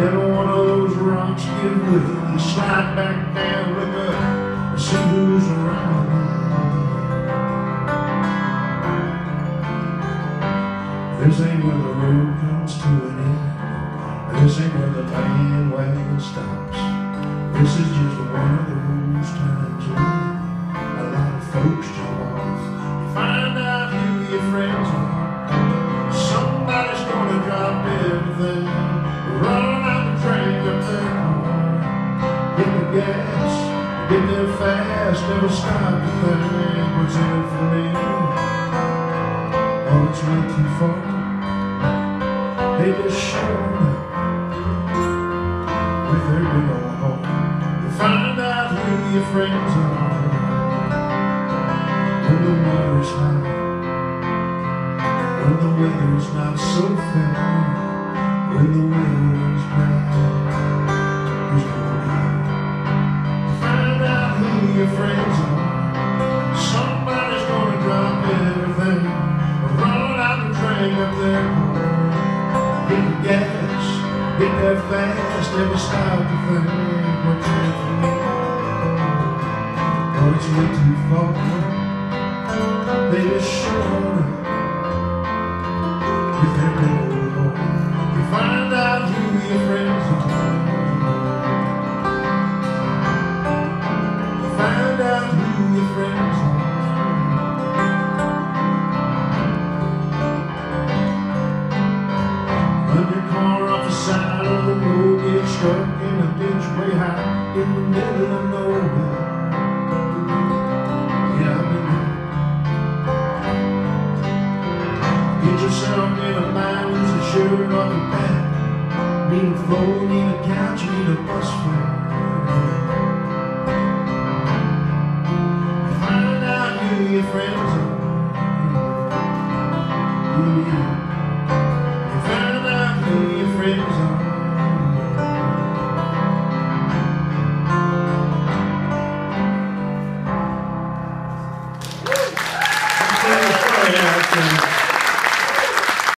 Never one of those rocks give way. You slide back down, look up, and see who's around. This ain't where the road comes to an end. This ain't where the bandwagon stops. This is just one of those times when a lot of folks jump off. You find out who your friends are. Somebody's gonna drop everything. Gas, get there fast, never stop to think what's in it for me. Oh, it's way too far. They just showed with their big old heart. You find out who your friends are when the water's high, when the weather's not so fair, when the weather's bad. Drink up their heart. Get the gas, get there fast, never stop to think what you need. Oh, it's way too far. Up with their big old heart. You find out who your friends way high in the middle of nowhere. Yeah. Get yourself in a bind, lose a shirt off your back. Need a floor, need a couch, need a bus fare. Find out who your friends are. Yeah. Find out who your friends are.